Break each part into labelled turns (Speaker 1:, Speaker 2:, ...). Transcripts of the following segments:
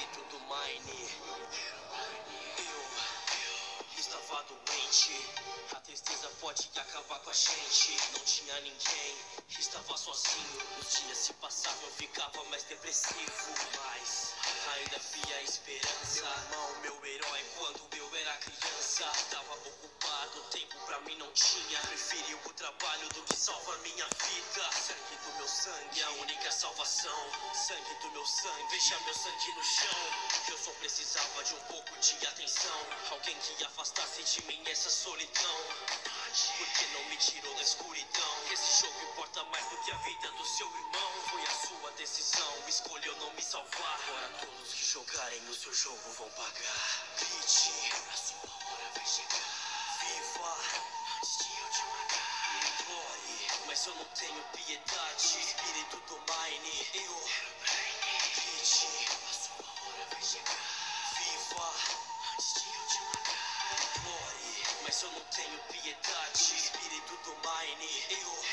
Speaker 1: dentro do Mine. Eu estava doente. A tristeza pode acabar com a gente. Não tinha ninguém, estava sozinho. Os dias se passavam, eu ficava mais depressivo. Mas ainda via esperança. Meu irmão, meu herói, quando eu era criança, estava ocupado. Tempo pra mim não tinha. Preferiu o trabalho do que salvar minha vida salvação. Sangue do meu sangue, veja meu sangue no chão. Eu só precisava de um pouco de atenção. Alguém que afastasse de mim essa solidão. Porque não me tirou da escuridão. Esse jogo importa mais do que a vida do seu irmão. Foi a sua decisão, escolheu não me salvar. Agora todos que jogarem no seu jogo vão pagar. Grite, a sua hora vai chegar. Viva antes de eu te matar. Implore, mas eu não tenho piedade. Espírito do Mine, eu. Grite, a sua hora vai chegar. Viva antes de eu te matar. Mas eu não tenho piedade. Espírito do Mine, eu.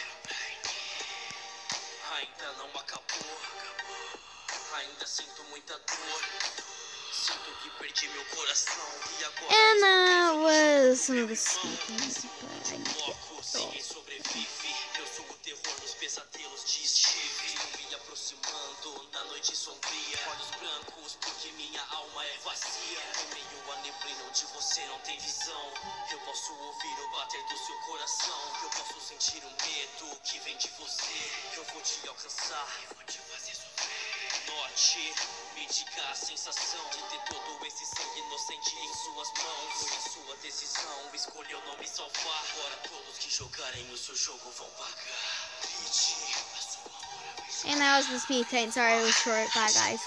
Speaker 1: Ainda não acabou. Ainda sinto muita dor. Sinto que perdi meu coração. E agora
Speaker 2: And
Speaker 1: Loucos, ninguém sobrevive. Eu sou o terror pesadelos de me aproximando noite sombria. Brancos, porque minha alma é vazia. Meio neblina você não tem visão. Eu posso ouvir o bater do seu coração. Eu posso sentir o medo que vem de você. Eu vou te alcançar. Vou te fazer sofrer. Note, diga a sensação de ter todo esse sangue inocente em suas mãos. Foi sua decisão, escolheu não me salvar. Agora todos que jogarem o seu jogo vão pagar. Grite, a sua hora vai.
Speaker 2: And that was the speed paint. Sorry it was short. Bye, guys.